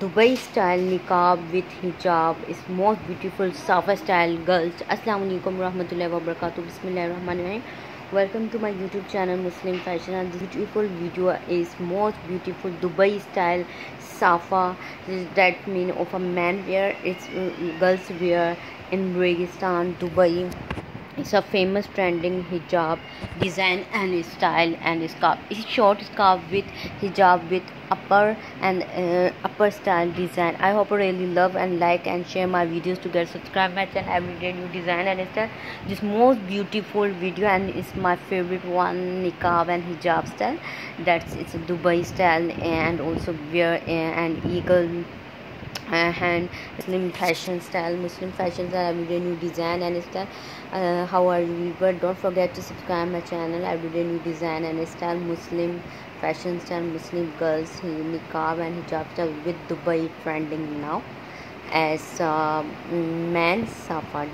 Dubai style niqab with hijab is most beautiful Safa style girls. Assalamu alaikum warahmatullahi wabarakatuh. Bismillahirrahmanirrahim. Welcome to my YouTube channel Muslim Fashion and this beautiful video is most beautiful Dubai style Safa that mean of a man wear it's uh, girls wear in Registan Dubai it's a famous trending hijab design and style and scarf. It's short scarf with hijab with upper and uh, upper style design. I hope you really love and like and share my videos to get subscribe my channel every day new design and style. This most beautiful video and it's my favorite one niqab and hijab style. That's it's a dubai style and also wear uh, and eagle and Muslim fashion style Muslim fashion style everyday new design and style. Uh, how are you? But don't forget to subscribe my channel everyday new design and style Muslim fashion style Muslim girls niqab and hijab style with Dubai trending now. As uh, men's safari